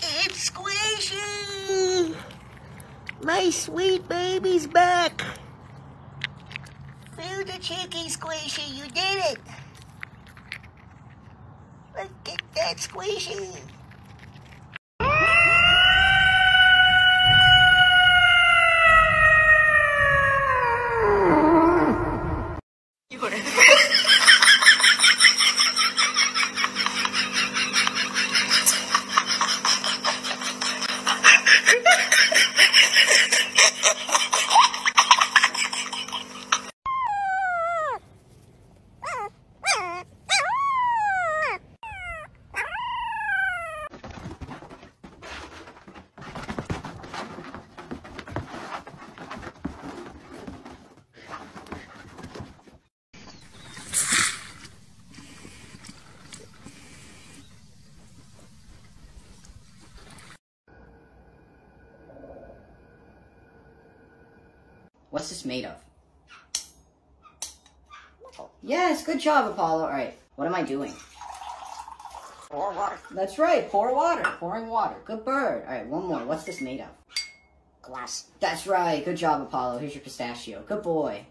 It's Squishy! My sweet baby's back! Feel the chicky, Squishy, you did it! Look at that Squishy! What's this made of? Yes, good job, Apollo. All right, what am I doing? Pour water. That's right, pour water. Pouring water. Good bird. All right, one more. What's this made of? Glass. That's right. Good job, Apollo. Here's your pistachio. Good boy.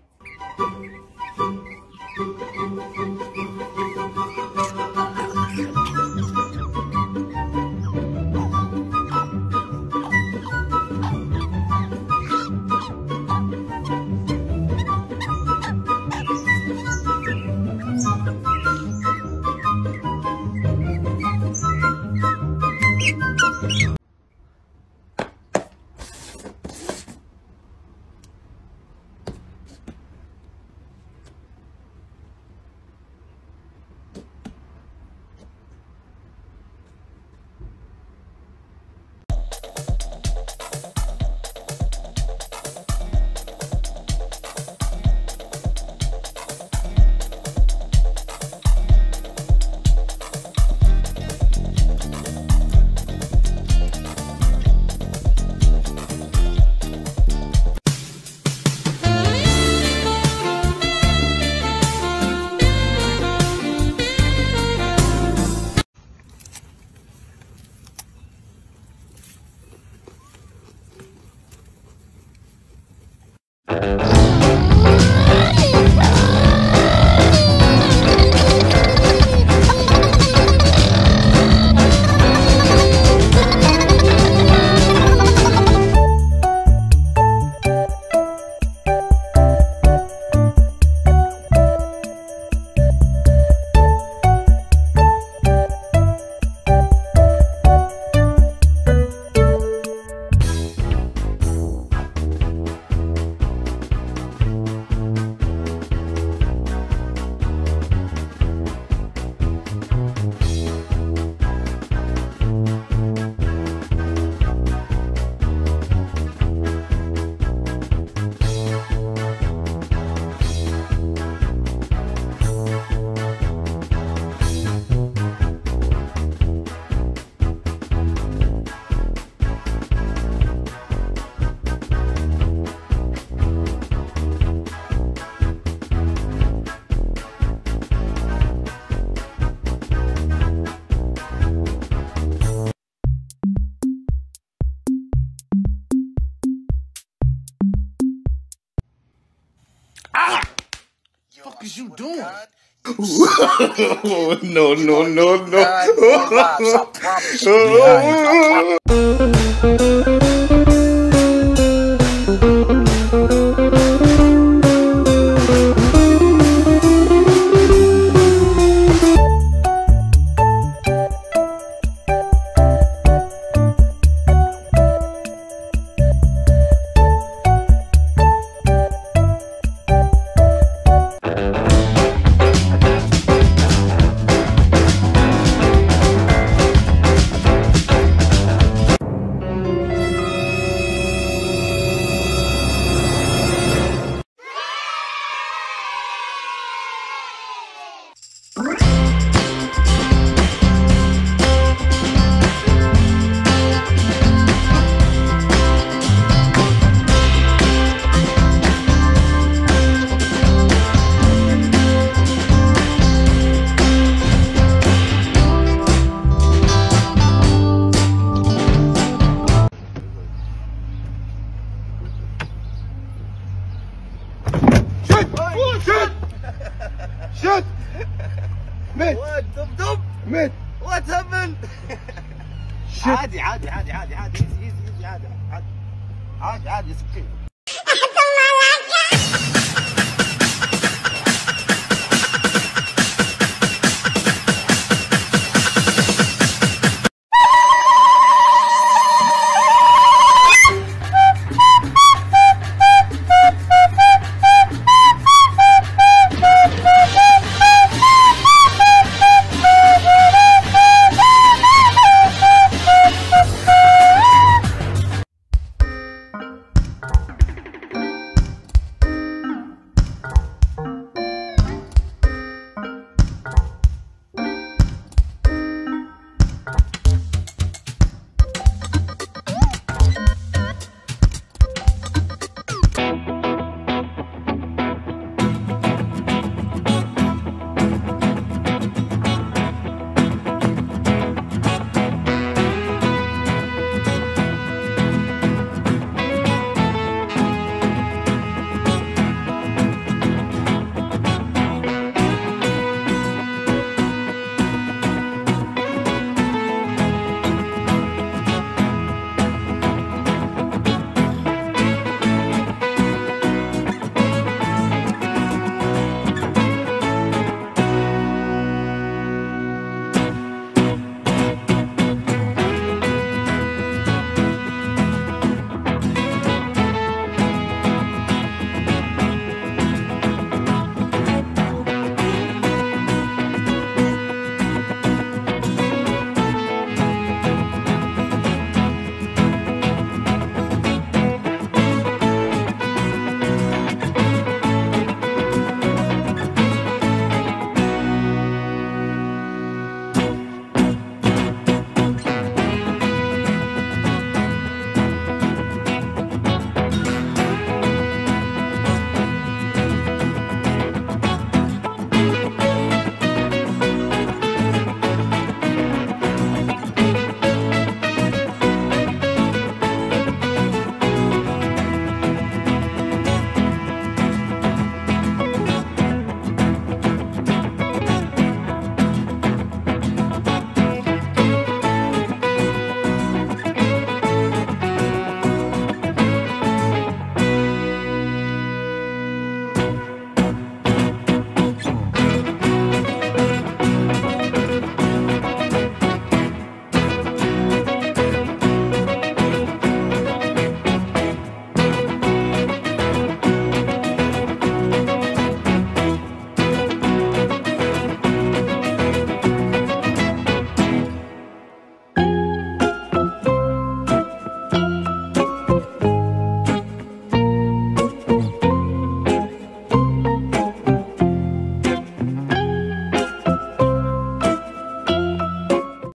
Is you doing? no, no, no, no. مت واتهبل عادي عادي عادي عادي عادي عادي عادي عادي عادي عادي